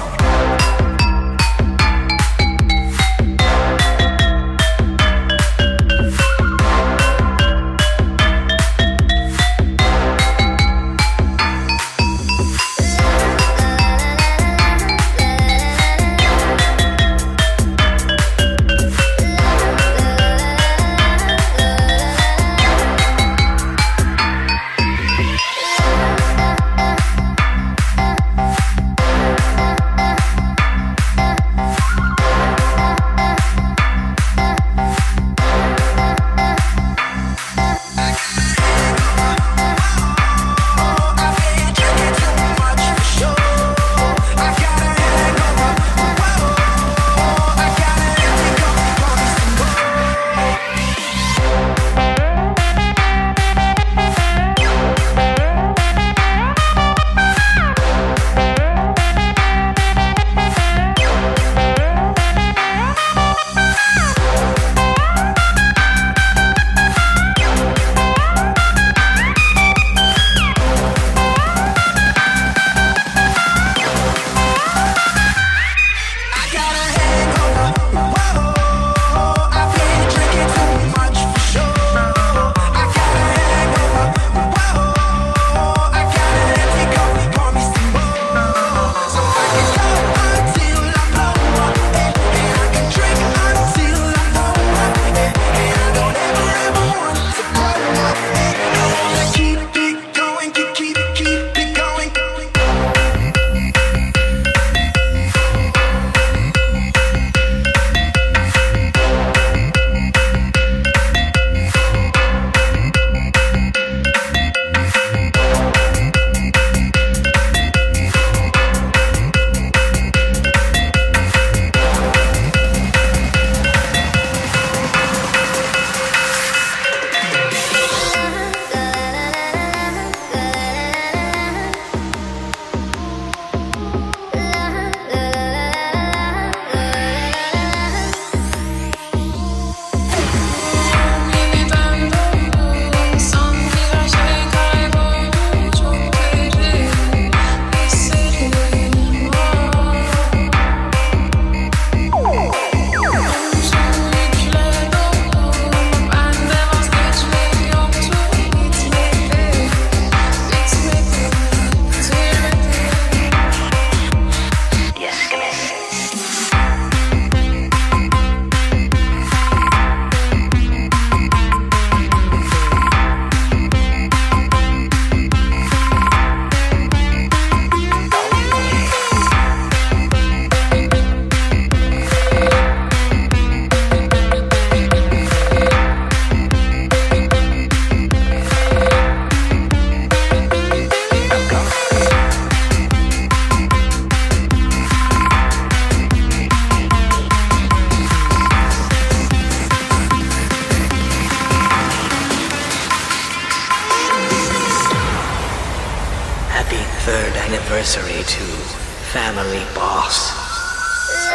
go.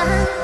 Amore,